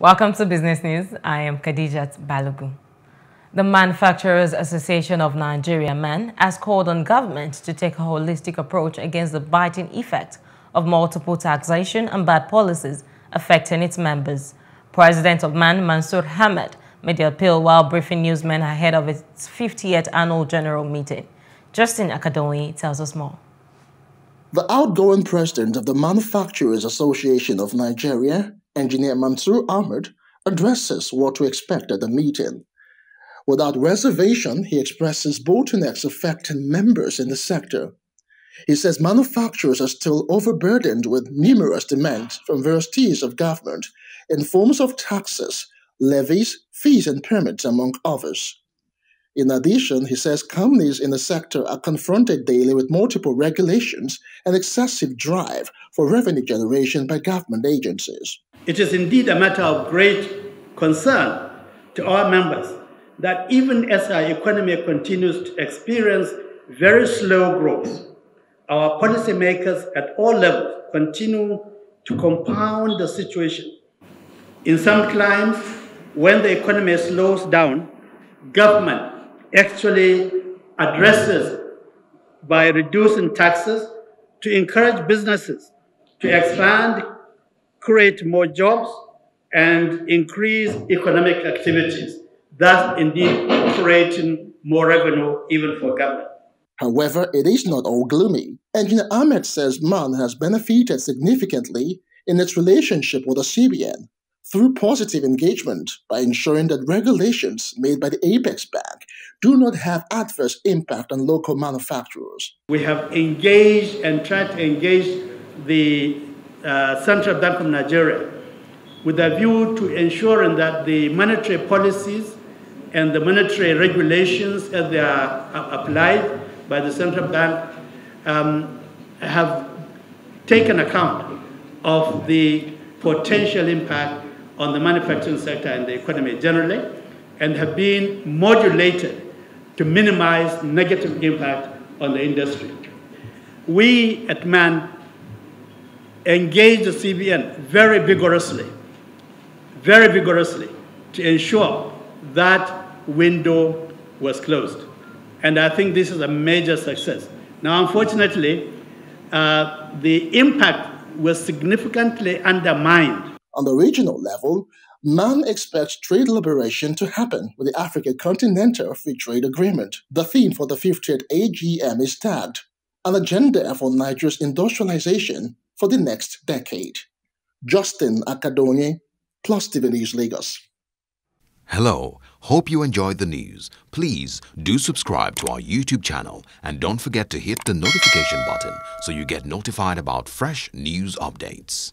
Welcome to Business News. I am Khadijat Balogun. The Manufacturers Association of Nigeria MAN has called on government to take a holistic approach against the biting effect of multiple taxation and bad policies affecting its members. President of MAN, Mansour Ahmed, made the appeal while briefing newsmen ahead of its 50th annual general meeting. Justin Akadoni tells us more. The outgoing president of the Manufacturers Association of Nigeria, Engineer Mansour Ahmed, addresses what to expect at the meeting. Without reservation, he expresses bottlenecks affecting members in the sector. He says manufacturers are still overburdened with numerous demands from various tiers of government in forms of taxes, levies, fees, and permits, among others. In addition, he says companies in the sector are confronted daily with multiple regulations and excessive drive for revenue generation by government agencies. It is indeed a matter of great concern to our members that even as our economy continues to experience very slow growth, our policymakers at all levels continue to compound the situation. In some climes, when the economy slows down, government actually addresses by reducing taxes to encourage businesses to expand, create more jobs, and increase economic activities, thus indeed creating more revenue even for government. However, it is not all gloomy. Engineer Ahmed says MAN has benefited significantly in its relationship with the CBN through positive engagement by ensuring that regulations made by the Apex Bank do not have adverse impact on local manufacturers. We have engaged and tried to engage the uh, Central Bank of Nigeria with a view to ensuring that the monetary policies and the monetary regulations as they are applied by the central bank um, have taken account of the potential impact on the manufacturing sector and the economy generally, and have been modulated to minimize negative impact on the industry. We at MAN engaged the CBN very vigorously, very vigorously to ensure that window was closed. And I think this is a major success. Now, unfortunately, uh, the impact was significantly undermined on the regional level, MAN expects trade liberation to happen with the African Continental Free Trade Agreement. The theme for the 50th AGM is tagged An Agenda for Nigeria's Industrialization for the Next Decade. Justin Akadoni, Plus TV News Lagos. Hello, hope you enjoyed the news. Please do subscribe to our YouTube channel and don't forget to hit the notification button so you get notified about fresh news updates.